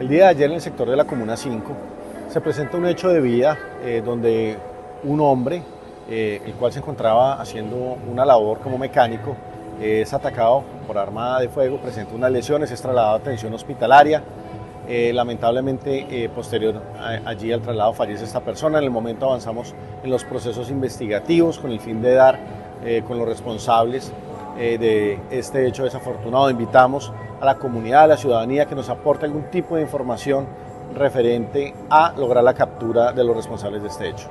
El día de ayer en el sector de la Comuna 5 se presenta un hecho de vida eh, donde un hombre, eh, el cual se encontraba haciendo una labor como mecánico, eh, es atacado por arma de fuego, presenta unas lesiones, es trasladado a atención hospitalaria. lamentablemente, posterior allí al traslado fallece esta persona. En el momento avanzamos en los procesos investigativos con el fin de dar con los responsables de este hecho desafortunado. Invitamos a la comunidad, a la ciudadanía que nos aporte algún tipo de información referente a lograr la captura de los responsables de este hecho.